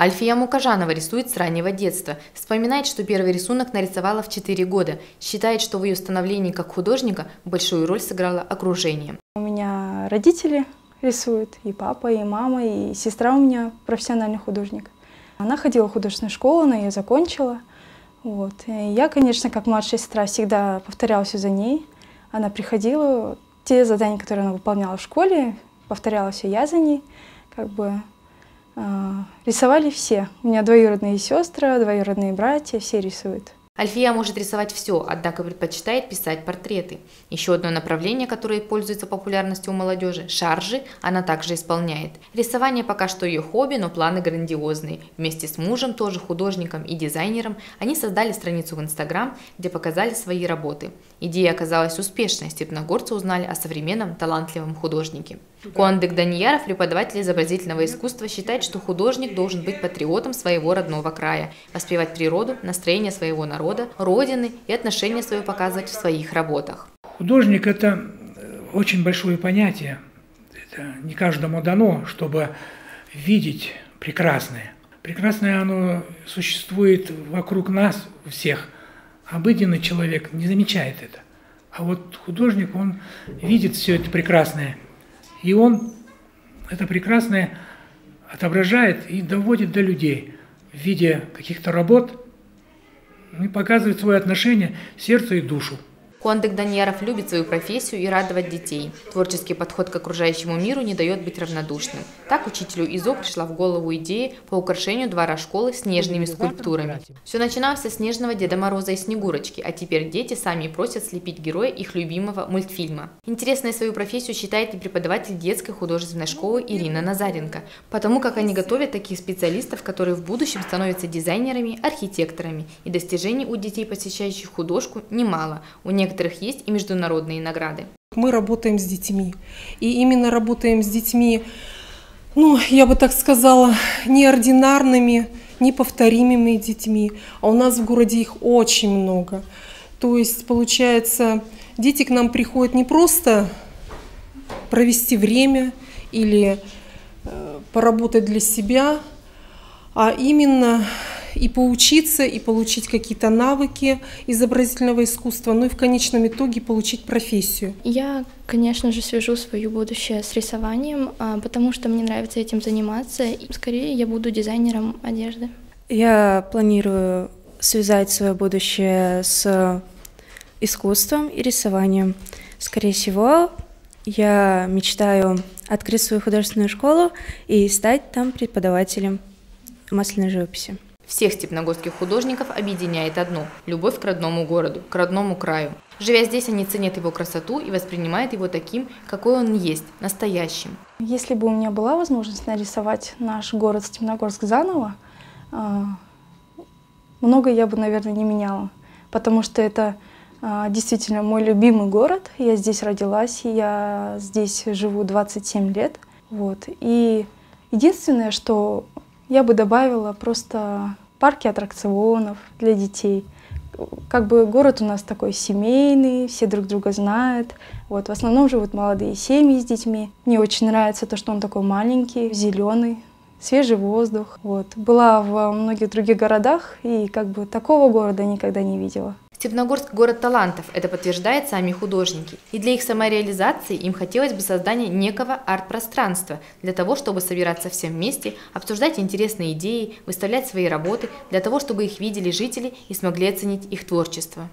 Альфия Мукажанова рисует с раннего детства. Вспоминает, что первый рисунок нарисовала в 4 года. Считает, что в ее становлении как художника большую роль сыграло окружение. У меня родители рисуют, и папа, и мама, и сестра у меня профессиональный художник. Она ходила в художественную школу, она ее закончила. Вот. Я, конечно, как младшая сестра, всегда повторяла все за ней. Она приходила, те задания, которые она выполняла в школе, повторяла все я за ней. Как бы рисовали все. У меня двоюродные сестры, двоюродные братья, все рисуют. Альфия может рисовать все, однако предпочитает писать портреты. Еще одно направление, которое пользуется популярностью у молодежи – шаржи, она также исполняет. Рисование пока что ее хобби, но планы грандиозные. Вместе с мужем, тоже художником и дизайнером, они создали страницу в Инстаграм, где показали свои работы. Идея оказалась успешной, степногорцы узнали о современном талантливом художнике. Куандык Данияров, преподаватель изобразительного искусства, считает, что художник должен быть патриотом своего родного края, воспевать природу, настроение своего народа, родины и отношения свое показывать в своих работах. Художник – это очень большое понятие. Это не каждому дано, чтобы видеть прекрасное. Прекрасное оно существует вокруг нас всех. Обыденный человек не замечает это. А вот художник, он видит все это прекрасное – и он это прекрасное отображает и доводит до людей в виде каких-то работ и показывает свое отношение сердцу и душу. Куандык Даньяров любит свою профессию и радовать детей. Творческий подход к окружающему миру не дает быть равнодушным. Так учителю ИЗО пришла в голову идея по украшению двора школы снежными скульптурами. Все начиналось со снежного Деда Мороза и Снегурочки, а теперь дети сами просят слепить героя их любимого мультфильма. Интересной свою профессию считает и преподаватель детской художественной школы Ирина Назаренко, потому как они готовят таких специалистов, которые в будущем становятся дизайнерами, архитекторами. И достижений у детей, посещающих художку, немало. У некоторых некоторых есть и международные награды. Мы работаем с детьми. И именно работаем с детьми, ну, я бы так сказала, неординарными, неповторимыми детьми. А у нас в городе их очень много. То есть, получается, дети к нам приходят не просто провести время или э, поработать для себя, а именно и поучиться, и получить какие-то навыки изобразительного искусства, ну и в конечном итоге получить профессию. Я, конечно же, свяжу свое будущее с рисованием, а, потому что мне нравится этим заниматься. И скорее я буду дизайнером одежды. Я планирую связать свое будущее с искусством и рисованием. Скорее всего, я мечтаю открыть свою художественную школу и стать там преподавателем масляной живописи. Всех степногорских художников объединяет одно – любовь к родному городу, к родному краю. Живя здесь, они ценят его красоту и воспринимают его таким, какой он есть, настоящим. Если бы у меня была возможность нарисовать наш город Степногорск заново, а, много я бы, наверное, не меняла, потому что это а, действительно мой любимый город. Я здесь родилась, я здесь живу 27 лет. Вот. И единственное, что я бы добавила просто парки аттракционов для детей. Как бы город у нас такой семейный, все друг друга знают. Вот, в основном живут молодые семьи с детьми. Мне очень нравится то, что он такой маленький, зеленый, свежий воздух. Вот. Была в многих других городах и как бы такого города никогда не видела. Степногорск – город талантов, это подтверждают сами художники. И для их самореализации им хотелось бы создания некого арт-пространства, для того, чтобы собираться всем вместе, обсуждать интересные идеи, выставлять свои работы, для того, чтобы их видели жители и смогли оценить их творчество.